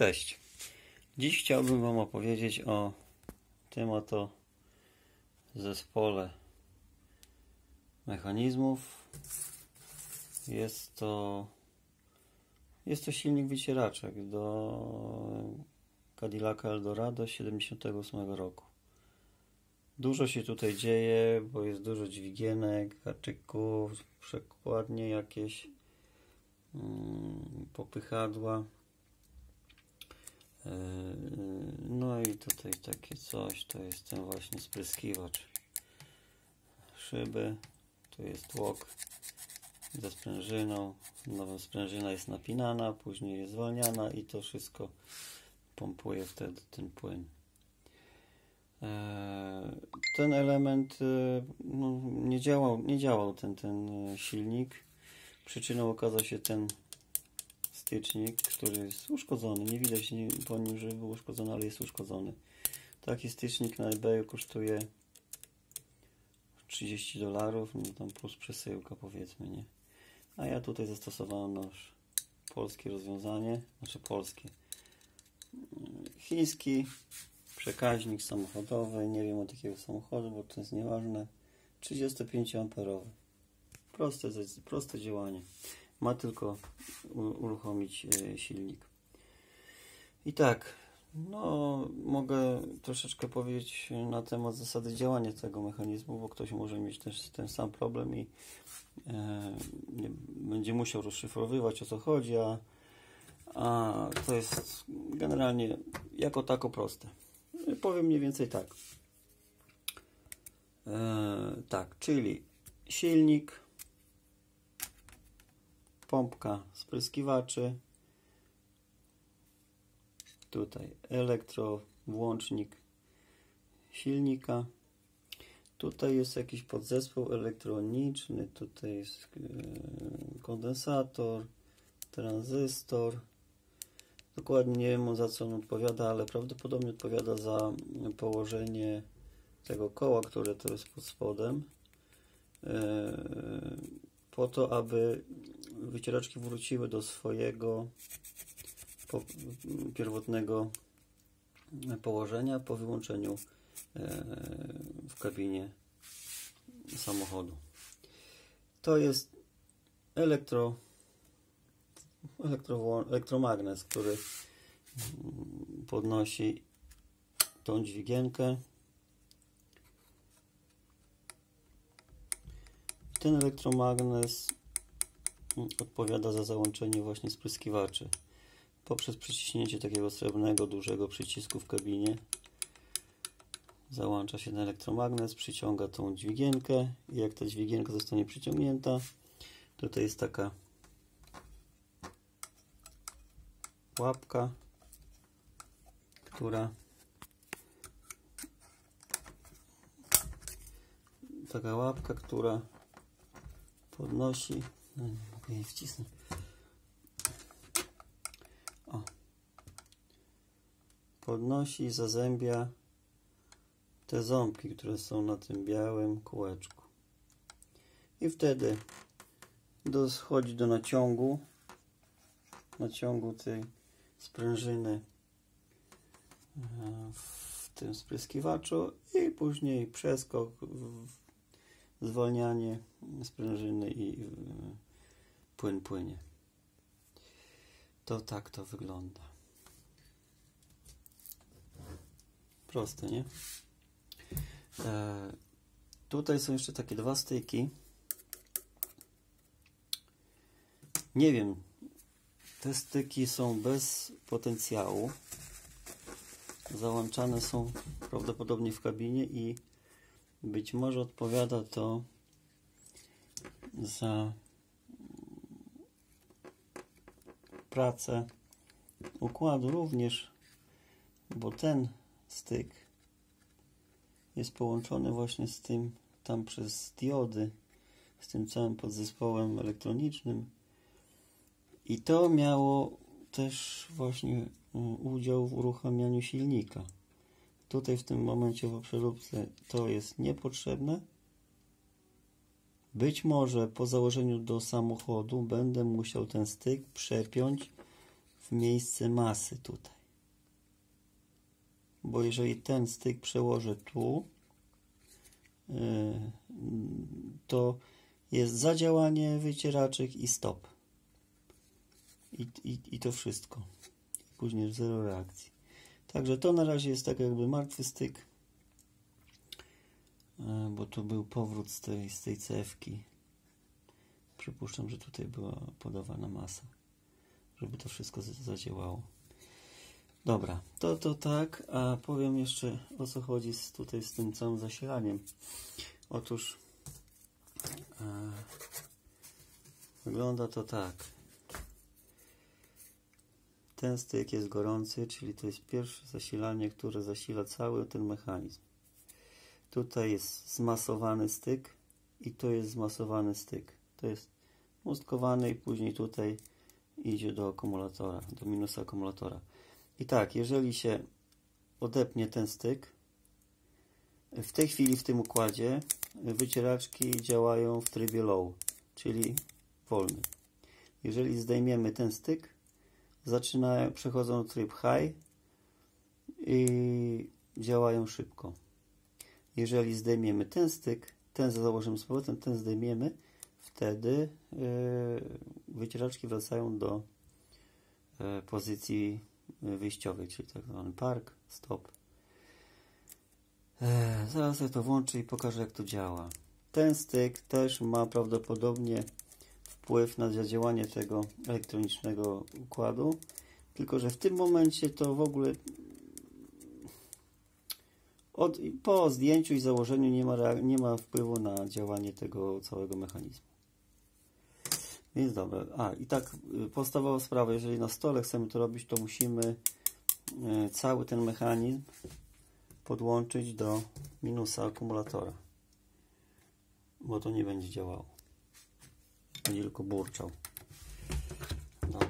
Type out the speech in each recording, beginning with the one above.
Cześć. Dziś chciałbym Wam opowiedzieć o tym oto zespole mechanizmów. Jest to jest to silnik wycieraczek do Cadillaca Eldorado 78 roku. Dużo się tutaj dzieje, bo jest dużo dźwigienek, haczyków, przekładnie jakieś, mm, popychadła. Yy, no i tutaj takie coś, to jest ten właśnie spryskiwacz szyby, tu jest tłok ze sprężyną, nowa sprężyna jest napinana, później jest zwalniana i to wszystko pompuje wtedy ten płyn. Yy, ten element yy, no, nie działał, nie działał ten, ten silnik. Przyczyną okazał się ten stycznik, który jest uszkodzony. Nie widać po nim, że był uszkodzony, ale jest uszkodzony. Taki stycznik na eBayu kosztuje 30 dolarów, no tam plus przesyłka powiedzmy, nie? A ja tutaj zastosowałem nasz polskie rozwiązanie, znaczy polskie. Chiński przekaźnik samochodowy, nie wiem od jakiego samochodu, bo to jest nieważne. 35 amperowy. Proste, proste działanie ma tylko uruchomić e, silnik. I tak, no mogę troszeczkę powiedzieć na temat zasady działania tego mechanizmu, bo ktoś może mieć też ten sam problem i e, będzie musiał rozszyfrowywać o co chodzi, a, a to jest generalnie jako tako proste. Powiem mniej więcej tak. E, tak, czyli silnik pompka spryskiwaczy, tutaj elektro, włącznik silnika, tutaj jest jakiś podzespół elektroniczny, tutaj jest e, kondensator, tranzystor, dokładnie nie wiem za co on odpowiada, ale prawdopodobnie odpowiada za położenie tego koła, które to jest pod spodem. E, po to, aby wycieraczki wróciły do swojego pierwotnego położenia po wyłączeniu e, w kabinie samochodu. To jest elektro, elektro, elektromagnes, który podnosi tą dźwigienkę. Ten elektromagnes odpowiada za załączenie właśnie spryskiwaczy. Poprzez przyciśnięcie takiego srebrnego, dużego przycisku w kabinie załącza się ten elektromagnes, przyciąga tą dźwigienkę i jak ta dźwigienka zostanie przyciągnięta, tutaj jest taka łapka, która taka łapka, która podnosi no, nie mogę jej wcisnąć. O. Podnosi i zazębia te ząbki, które są na tym białym kółeczku. I wtedy dochodzi do naciągu, naciągu tej sprężyny e, w tym spryskiwaczu i później przeskok, zwalnianie sprężyny i płyn płynie. To tak to wygląda. Proste, nie? E, tutaj są jeszcze takie dwa styki. Nie wiem, te styki są bez potencjału. Załączane są prawdopodobnie w kabinie i być może odpowiada to za pracę układu również, bo ten styk jest połączony właśnie z tym tam przez diody, z tym całym podzespołem elektronicznym i to miało też właśnie mm, udział w uruchamianiu silnika. Tutaj w tym momencie w przeróbce to jest niepotrzebne. Być może po założeniu do samochodu będę musiał ten styk przepiąć w miejsce masy tutaj. Bo jeżeli ten styk przełożę tu, yy, to jest zadziałanie wycieraczek i stop. I, i, i to wszystko. Później zero reakcji. Także to na razie jest tak jakby martwy styk, bo to był powrót z tej, z tej cewki. Przypuszczam, że tutaj była podawana masa, żeby to wszystko zadziałało. Dobra, to to tak, a powiem jeszcze o co chodzi z, tutaj z tym całym zasilaniem. Otóż e, wygląda to tak. Ten styk jest gorący, czyli to jest pierwsze zasilanie, które zasila cały ten mechanizm. Tutaj jest zmasowany styk i to jest zmasowany styk. To jest mustkowany i później tutaj idzie do akumulatora, do minusa akumulatora. I tak, jeżeli się odepnie ten styk, w tej chwili w tym układzie wycieraczki działają w trybie low, czyli wolny. Jeżeli zdejmiemy ten styk, zaczynają, przechodzą tryb high i działają szybko. Jeżeli zdejmiemy ten styk, ten założymy z powrotem, ten zdejmiemy, wtedy e, wycieraczki wracają do e, pozycji wyjściowej, czyli tak zwany park, stop. Zaraz ja to włączę i pokażę jak to działa. Ten styk też ma prawdopodobnie wpływ na zadziałanie tego elektronicznego układu, tylko że w tym momencie to w ogóle od, po zdjęciu i założeniu nie ma, nie ma wpływu na działanie tego całego mechanizmu. Więc dobra. A i tak y, podstawowa sprawa, jeżeli na stole chcemy to robić, to musimy y, cały ten mechanizm podłączyć do minusa akumulatora. Bo to nie będzie działało. Będzie tylko burczał. Dobra.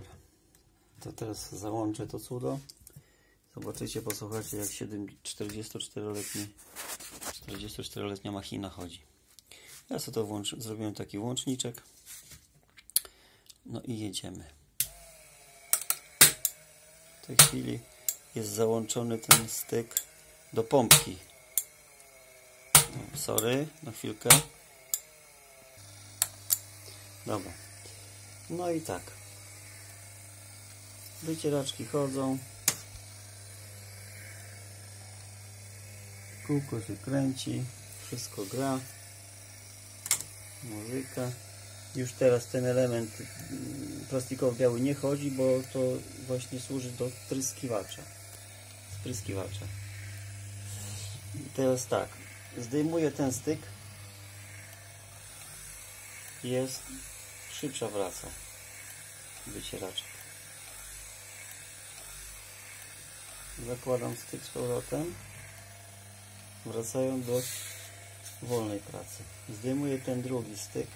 To teraz załączę to cudo. Zobaczycie, posłuchajcie jak 44-letni 44-letnia machina chodzi. Ja sobie to włącz, zrobiłem taki łączniczek. No i jedziemy. W tej chwili jest załączony ten styk do pompki. No, sorry, na chwilkę. Dobra. No i tak. Wycieraczki chodzą. Kółko się kręci. Wszystko gra. Muzyka już teraz ten element mm, plastikowy biały nie chodzi, bo to właśnie służy do spryskiwacza. Spryskiwacza. I teraz tak, zdejmuję ten styk. Jest szybsza wraca wycieraczek. Zakładam styk z powrotem. Wracają do wolnej pracy. Zdejmuję ten drugi styk.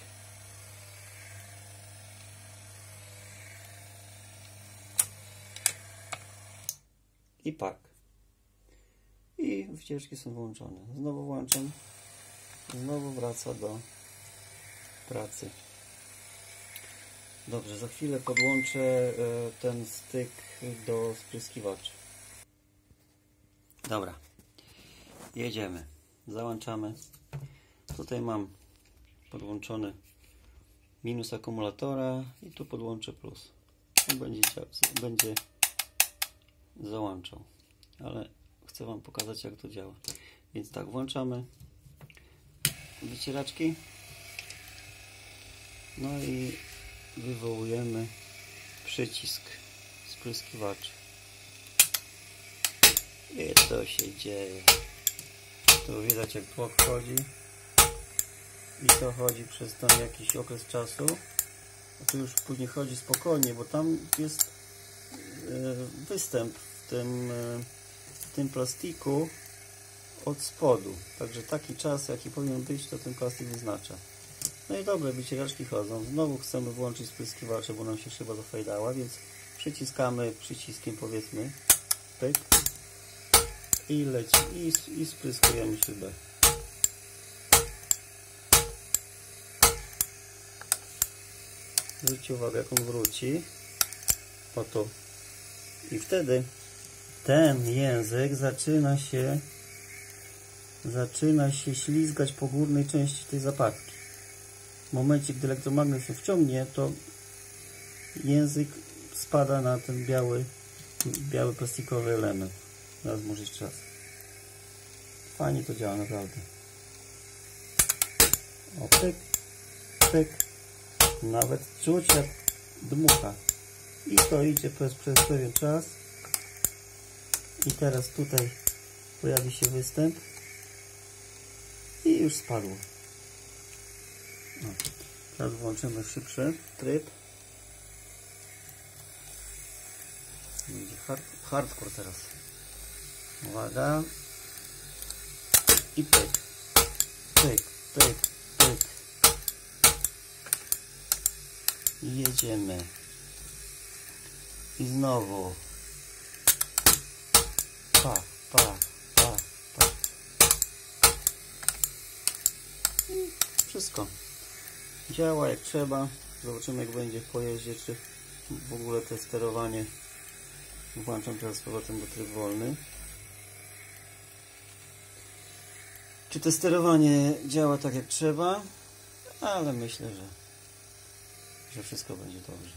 i park. I wycieczki są włączone. Znowu włączam. Znowu wraca do pracy. Dobrze, za chwilę podłączę e, ten styk do spryskiwaczy. Dobra. Jedziemy. Załączamy. Tutaj mam podłączony minus akumulatora i tu podłączę plus. Będzie, będzie załączał. Ale chcę Wam pokazać jak to działa. Więc tak, włączamy wycieraczki. No i wywołujemy przycisk spryskiwaczy. I to się dzieje. Tu widać jak tłok chodzi. I to chodzi przez tam jakiś okres czasu. A tu już później chodzi spokojnie, bo tam jest E, występ w tym, e, w tym plastiku od spodu. Także taki czas, jaki powinien być, to ten plastik wyznacza. No i dobre, wycieraczki chodzą. Znowu chcemy włączyć spryskiwacze, bo nam się szyba zafajdała, więc przyciskamy przyciskiem powiedzmy pyk i leci i, i spryskujemy szybę. Zwróćcie uwagę jak on wróci. Oto I wtedy ten język zaczyna się zaczyna się ślizgać po górnej części tej zapadki. W momencie, gdy elektromagnes się wciągnie, to język spada na ten biały, biały plastikowy element. Teraz może jeszcze raz. Fajnie to działa naprawdę. O, pyk, pyk. Nawet czuć jak dmucha. I to idzie przez, przez pewien czas. I teraz tutaj pojawi się występ. I już spadło. Teraz włączymy szybszy tryb. Będzie hard, hardcore teraz. Uwaga. I pyk. Pyk, pyk, pyk. I jedziemy. I znowu. Pa, pa, pa, pa. I wszystko. Działa jak trzeba. Zobaczymy jak będzie w pojeździe, czy w ogóle to sterowanie włączam teraz z powrotem do tryb wolny. Czy to sterowanie działa tak jak trzeba? Ale myślę, że, że wszystko będzie dobrze.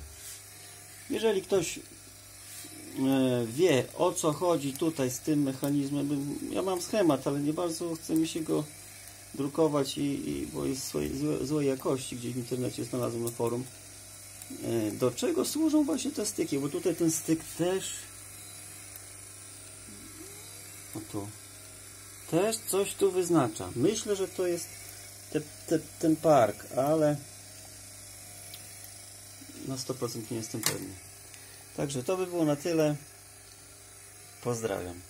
Jeżeli ktoś e, wie o co chodzi tutaj z tym mechanizmem, ja mam schemat, ale nie bardzo chce mi się go drukować, i, i, bo jest swojej, złe, złej jakości, gdzieś w internecie znalazłem na forum. E, Do czego służą właśnie te styki? Bo tutaj ten styk też o tu też coś tu wyznacza. Myślę, że to jest te, te, ten park, ale na 100% nie jestem pewny. Także to by było na tyle. Pozdrawiam.